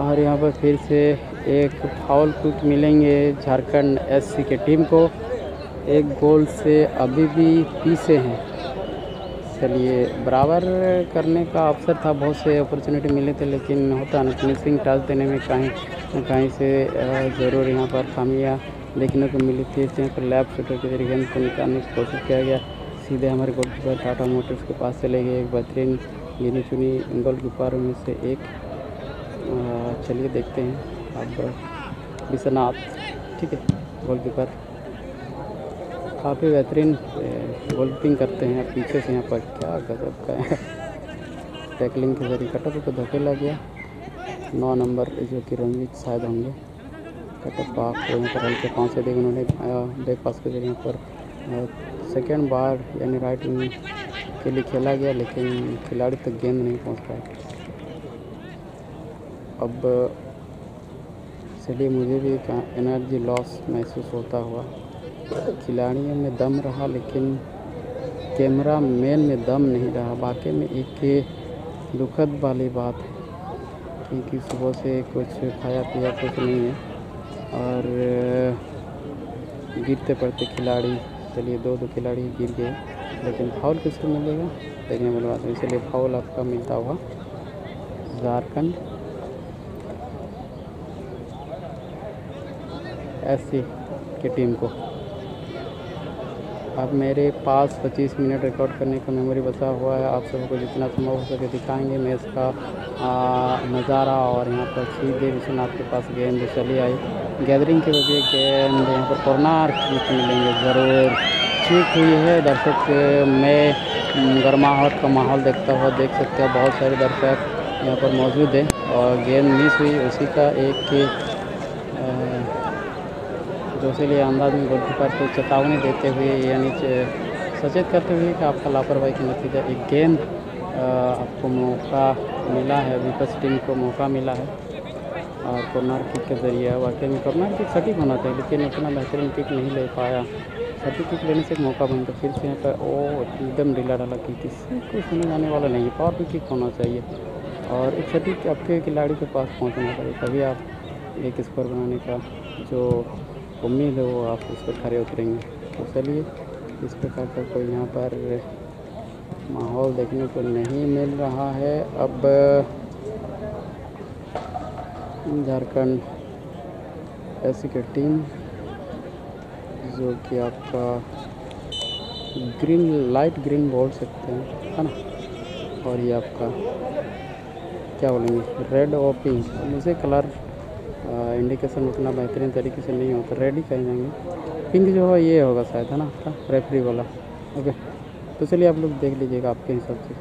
और यहाँ पर फिर से एक फाउल कुक मिलेंगे झारखंड एससी के टीम को। एक गोल से अभी भी पीछे हैं। चलिए, बराबर करने का अवसर था, बहुत से अपॉर्चुनिटी मिले थे, लेकिन होता ना फिनिशिंग टच देने में कहीं कहीं से ज़रूर यहाँ पर खामियाँ देखने को मिली थी। यहाँ पर लैब शूटर के ज़रिए गेंद को निकालने की कोशिश किया गया। सीधे हमारे गोलकीपर टाटा मोटर्स के पास चले गए। एक बेहतरीन गिनी चुनी गोलकीपर में से एक चलिए देखते हैं। अब, विश्वनाथ, ठीक है गोलकीपर काफ़ी बेहतरीन गोल्पिंग करते हैं पीछे से यहाँ पर। क्या गजब का है। टैकलिंग के ज़रिए कटअप को धोखे लग गया। नौ नंबर जो कि रणजीत शायद होंगे। कटअप पाक को यहाँ पर हल्के पाँच से देख उन्होंने बैक पास के ज़रिए पर सेकेंड बार यानी राइट के लिए खेला गया, लेकिन खिलाड़ी तक गेंद नहीं पहुँच पाए। अब चलिए मुझे भी एक एनर्जी लॉस महसूस होता हुआ। खिलाड़ियों में दम रहा, लेकिन कैमरा मैन में दम नहीं रहा। वाकई में एक दुखद वाली बात है क्योंकि सुबह से कुछ खाया पिया कुछ नहीं है। और, गिरते पड़ते खिलाड़ी, चलिए दो दो खिलाड़ी गिर गए, लेकिन फाउल किसको मिलेगा? देखने वाली बात है। इसलिए फाउल आपका मिलता हुआ। झारखंड ऐसी की टीम को। अब मेरे पास 25 मिनट रिकॉर्ड करने का मेमोरी बचा हुआ है। आप सबको जितना संभव हो सके दिखाएँगे। मैच का नज़ारा और यहाँ पर सीधे विश्वनाथ के पास गेंद चली आई। गैदरिंग की वजह गेंद, यहाँ पर कॉर्नर किक मिलेंगे ज़रूर। ठीक हुई है दर्शक में गर्माहट का माहौल देखता हुआ देख सकते हैं। बहुत सारे दर्शक यहाँ पर मौजूद हैं और गेंद मिस हुई। उसी का एक जोशीले अंदाज में गोलकीपर को चेतावनी देते हुए, यानी सचेत करते हुए कि आपका लापरवाही के नतीजा एक गेंद आपको मौका मिला है विपक्ष टीम को मौका मिला है। और कॉर्नर किक के ज़रिए वाकई में कॉर्नर किक सटीक होना चाहिए लेकिन उतना बेहतरीन किक नहीं ले पाया। सटीक किक लेने से मौका बनता फिर से यहाँ पर, ओ, एकदम ढीला डाला कि किसी को सुने जाने वाला नहीं है पावर भी किक होना चाहिए। और एक सटीक आपके खिलाड़ी के पास पहुँचना चाहिए तभी आप एक स्कोर बनाने का जो उम्मीद है वो आप उस पर खड़े उतरेंगे। तो चलिए, इस प्रकार का कोई यहाँ पर माहौल देखने को नहीं मिल रहा है। अब, झारखंड ऐसी की टीम, जो कि आपका ग्रीन, लाइट ग्रीन बोल सकते हैं, है ना? और ये आपका, क्या बोलेंगे, रेड और पिंक, मुझे कलर इंडिकेशन उतना बेहतरीन तरीके से नहीं होता। रेडी कहीं जाएँगे। पिंक जो है, ये होगा शायद, है ना? आपका रेफरी वाला। ओके तो चलिए आप लोग देख लीजिएगा आपके हिसाब से।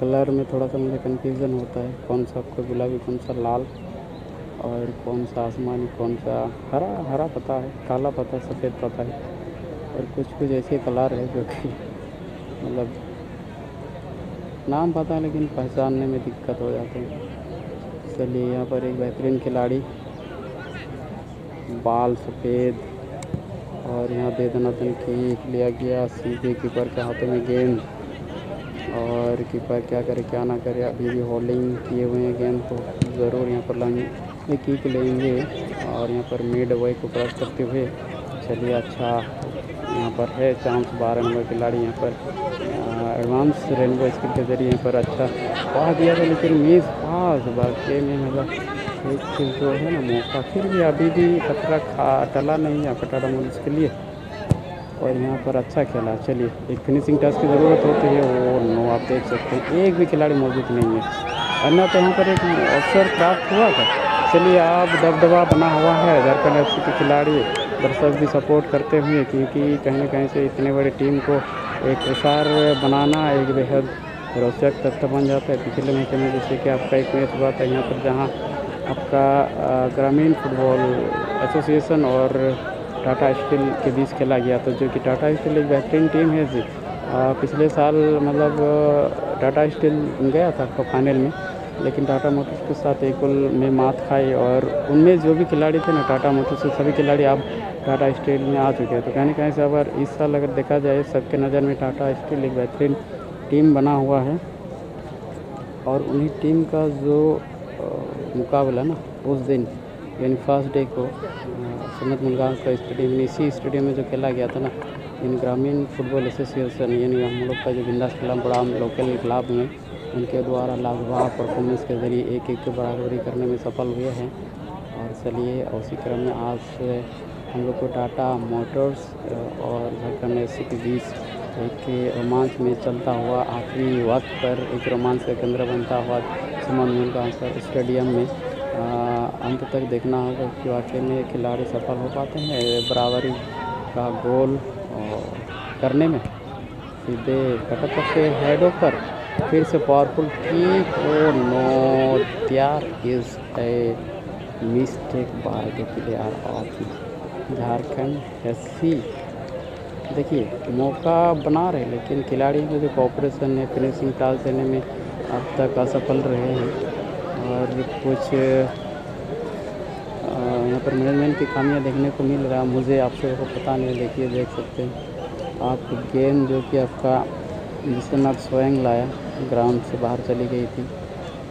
कलर में थोड़ा सा मुझे कन्फ्यूज़न होता है। कौन सा आपको गुलाबी, कौन सा लाल, और कौन सा आसमानी, कौन सा हरा हरा पता है, काला पता है, सफ़ेद पता है। और कुछ कुछ ऐसे कलर है जो कि मतलब नाम पता है, लेकिन पहचानने में दिक्कत हो जाती हैं। चलिए यहाँ पर एक बेहतरीन खिलाड़ी। बाल सफ़ेद और यहाँ दे दनातन की लिया गया, सीधे कीपर के हाथों में गेंद। और कीपर क्या करे, क्या ना करे, अभी भी होल्डिंग किए हुए हैं गेंद तो ज़रूर यहाँ पर लाएँगे किक लेंगे और यहाँ पर मिड वे को क्रॉस करते हुए। चलिए अच्छा यहाँ पर है चांस बारह नंबर खिलाड़ी यहाँ पर। एडवांस रेनबो स्किल के ज़रिए पर अच्छा पा दिया था, लेकिन मिस पास बाकी में मतलब एक चीज़ जो है ना मौका, फिर भी अभी भी खतरा खा टला नहीं है कटारा मुल्स के लिए। और यहाँ पर अच्छा खेला। चलिए, एक फिनिशिंग टच की ज़रूरत होती है, वो नो, आप देख सकते हैं, एक भी खिलाड़ी मौजूद नहीं है। अन्य तो यहाँ पर एक अवसर प्राप्त हुआ था। चलिए आप दबदबा बना हुआ है, झारखंड एफ़ के खिलाड़ी दर्शक भी सपोर्ट करते हुए, क्योंकि कहीं ना कहीं से इतने बड़े टीम को एक प्रसार बनाना एक बेहद रोचक तथ्य बन जाता है। पिछले मैच में जैसे कि आपका एक मैच हुआ था यहाँ पर जहाँ आपका ग्रामीण फुटबॉल एसोसिएशन और टाटा स्टील के बीच खेला गया तो जो कि टाटा स्टील एक बेहतरीन टीम है जी। पिछले साल मतलब टाटा स्टील गया था आपका फाइनल में, लेकिन टाटा मोटर्स के साथ एक में मात खाई और उनमें जो भी खिलाड़ी थे ना, टाटा मोटर्स के सभी खिलाड़ी अब टाटा स्टील में आ चुके हैं। तो कहीं ना कहीं से अगर इस साल अगर देखा जाए, सबके नज़र में टाटा स्टील एक बेहतरीन टीम बना हुआ है। और उन्हीं टीम का जो मुकाबला ना, उस दिन, यानी फ़र्स्ट डे को सन्नत मुलगांव का स्टेडियम इसी स्टेडियम में जो खेला गया था ना इन ग्रामीण फुटबॉल एसोसिएशन यानी हम लोग का जो बिंदास क्लब बड़ा लोकल क्लब में, उनके द्वारा लाजवाब परफॉर्मेंस के ज़रिए एक एक बराबरी करने में सफल हुए हैं। और चलिए, उसी क्रम में आज हम लोग को टाटा मोटर्स और झारखंड एस के बीच एक रोमांच में चलता हुआ आखिरी वक्त पर एक रोमांच का केंद्र बनता हुआ सुमन का स्टेडियम में अंत तक देखना होगा कि वाकई में खिलाड़ी सफल हो पाते हैं बराबरी का गोल करने में। सीधे कटक के हेडों पर फिर से पावरफुल की ओ no there is a mistake by the player of Jharkhand SC देखिए, मौका बना रहे लेकिन खिलाड़ी में जो कॉपरेशन है, फिनिशिंग टाल देने में अब तक असफल रहे हैं। और कुछ यहाँ पर मैनेजमेंट की खामियाँ देखने को मिल रहा मुझे आपसे को पता नहीं, देखिए, देख सकते हैं। आप गेम जो कि आपका विश्वनाथ स्वयं लाया ग्राउंड से बाहर चली गई थी।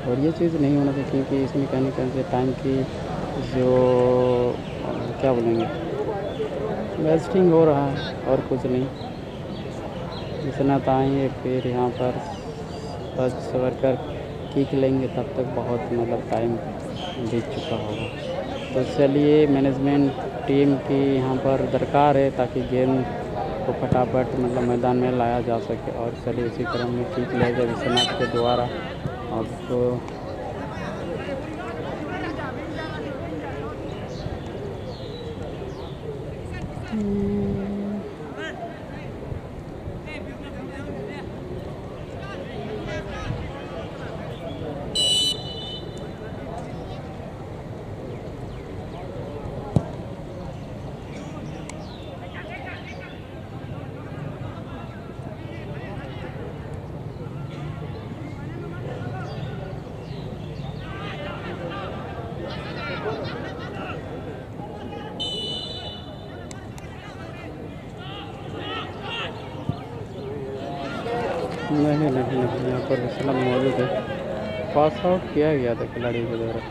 और ये चीज़ नहीं होना चाहिए, क्योंकि इसमें कहने कहने टाइम की जो, क्या बोलेंगे? वेस्टिंग हो रहा है और कुछ नहीं। विश्वनाथ आएँगे फिर यहाँ पर फ़र्स्ट वर्कर कीक लेंगे, तब तक बहुत मतलब टाइम बीत चुका होगा। तो चलिए मैनेजमेंट टीम की यहाँ पर दरकार है, ताकि गेम को फटाफट मतलब मैदान में लाया जा सके। और चलिए, इसी क्रम में कीक जाए विश्वनाथ के द्वारा। अब तो Mm. नहीं नहीं नहीं यहाँ पर विश्राम मौजूद है। पास आउट किया गया था खिलाड़ी के द्वारा।